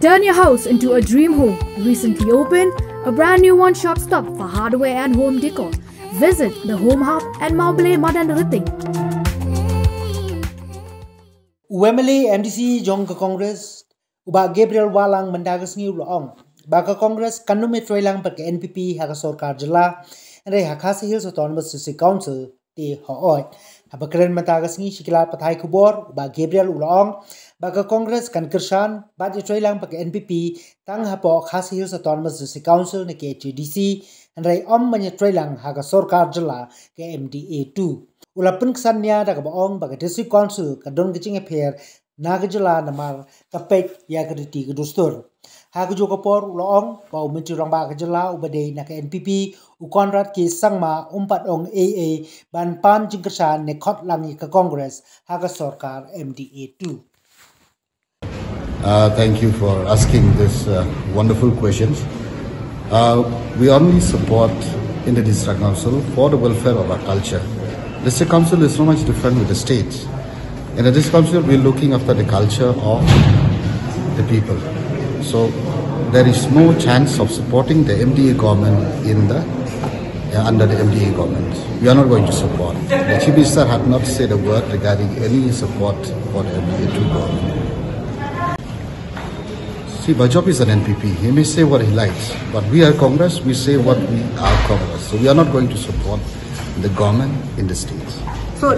Turn your house into a dream home. Recently opened, a brand new one stop stop for hardware and home decor. Visit the Home Hub at Mauble Madan Riting. Wembley MDC Jong Congress uba Gabriel Wahlang mendagas ngi ulang baka Congress kanu metro lang NPP haka sorkar jela re haka Hills Autonomous City Council ti hooi habakren mendagas ngi shikila pathai kubor uba Gabriel ulang Baga Kongres kan kirshan bat i troi lang NPP tang hapo khas hiu autonomous district council ne ke HDC rai om manya troi lang haga sorkar jala ke MDA 2 ula pun kesan nya da ka ong baga district council ka don kiching affair na ka jala namar ka pek ya ka ti ka dustur. Ha ka jo por ula ong ba u minti rong ba jala u badai na ke NPP u konrad ki sangma umpat ong AA ban pan jing kirshan ne kot lang ka Congress haga sorkar MDA 2 Uh, thank you for asking this uh, wonderful questions. Uh, we only support in the district council for the welfare of our culture. District Council is so much different with the states. In the District Council, we're looking after the culture of the people. So there is no chance of supporting the MDA government in the uh, under the MDA government. We are not going to support. The Chief Minister had not said a word regarding any support for the MDA 2 government. See, is an NPP. He may say what he likes, but we are Congress. We say what we are Congress. So we are not going to support the government in the states. So